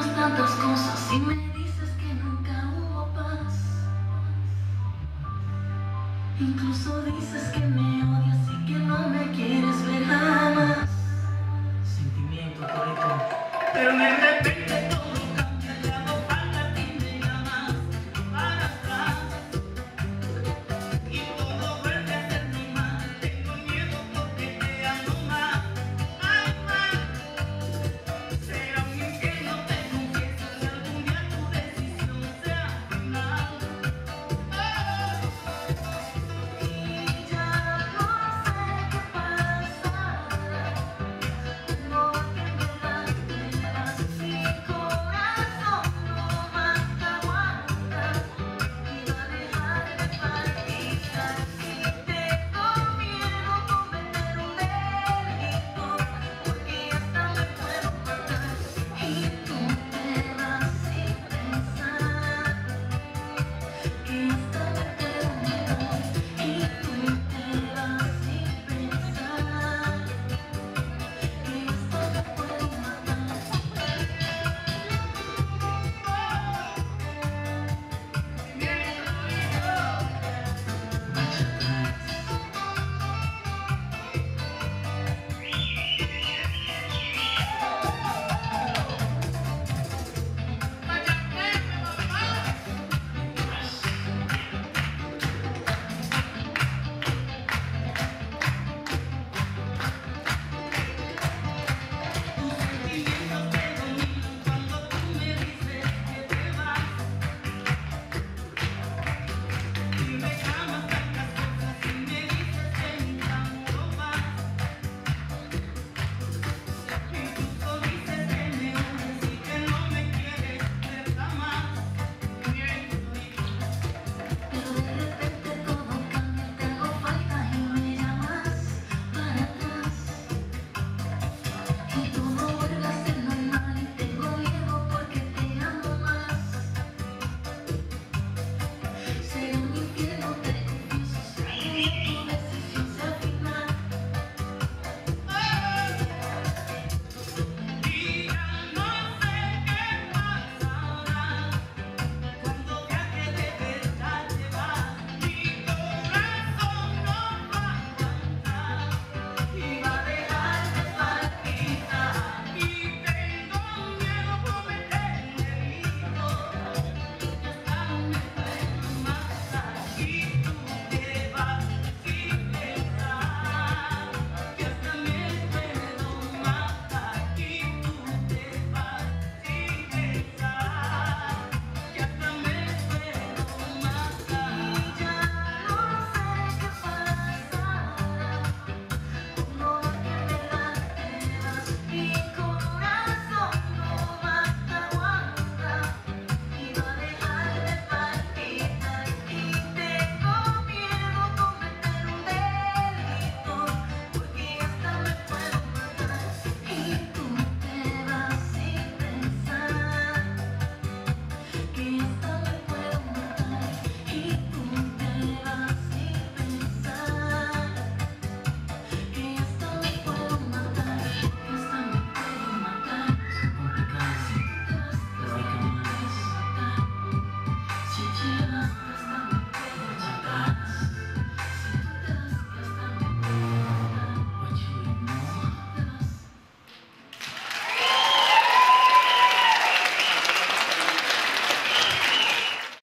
Tantas cosas y me dices que nunca hubo paz. Incluso dices que me